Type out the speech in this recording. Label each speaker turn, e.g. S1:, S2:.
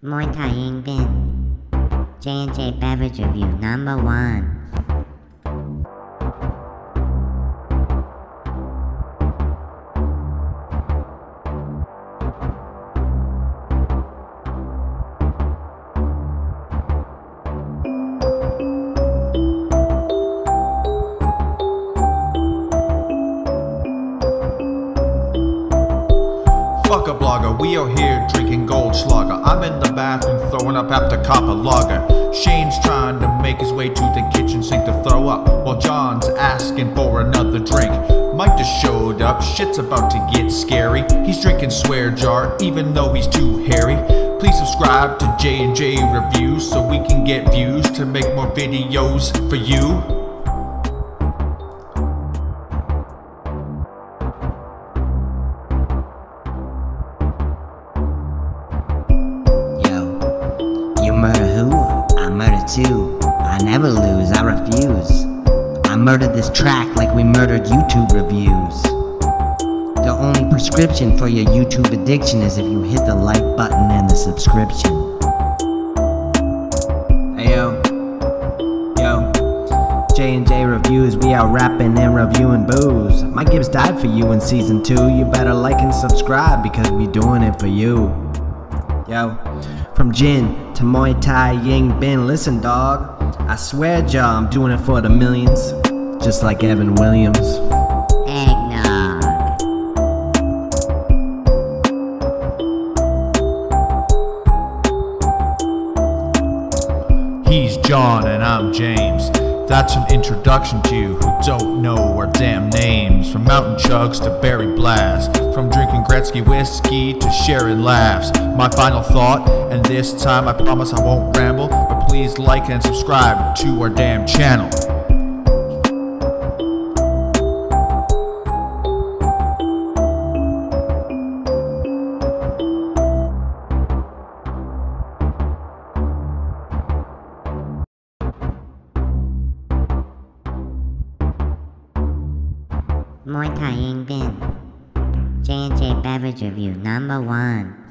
S1: Muay Thai Ying Bin. J&J Beverage Review number one.
S2: Fuck a blogger, we are here drinking I'm in the bathroom throwing up after copper lager. Shane's trying to make his way to the kitchen sink to throw up, while John's asking for another drink. Mike just showed up, shit's about to get scary. He's drinking swear jar, even though he's too hairy. Please subscribe to J&J Reviews so we can get views to make more videos for
S3: you. Murder who? I murder too. I never lose, I refuse. I murdered this track like we murdered YouTube reviews. The only prescription for your YouTube addiction is if you hit the like button and the subscription. Hey yo, yo, J and J reviews. We are rapping and reviewing booze. Mike Gibbs died for you in season two. You better like and subscribe because we doing it for you. Yo, from gin to Muay Thai Ying Bin, listen, dog. I swear, Jaw, I'm doing it for the millions, just like Evan Williams.
S1: Eggnog.
S2: He's John and I'm James. That's an introduction to you who don't know our damn names. From Mountain Chugs to Berry Blast, from drinking Gretzky whiskey to sharing laughs. My final thought, and this time I promise I won't ramble, but please like and subscribe to our damn channel.
S1: Muay Thai Ying Bin. J&J Beverage Review number one.